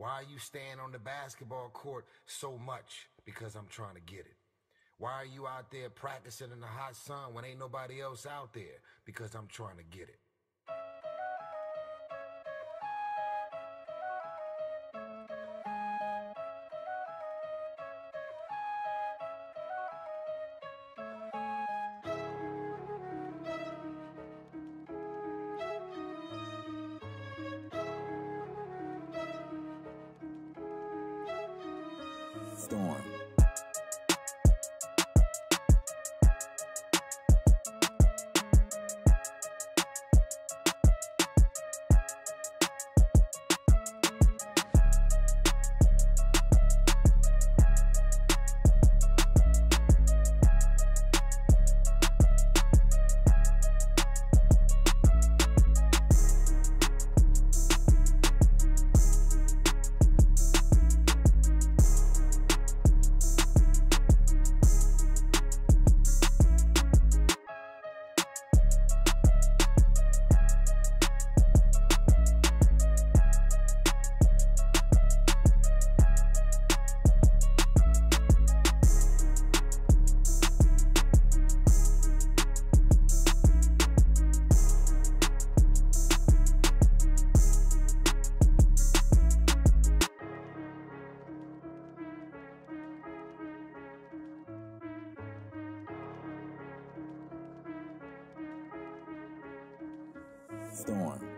Why are you staying on the basketball court so much? Because I'm trying to get it. Why are you out there practicing in the hot sun when ain't nobody else out there? Because I'm trying to get it. Storm. Storm.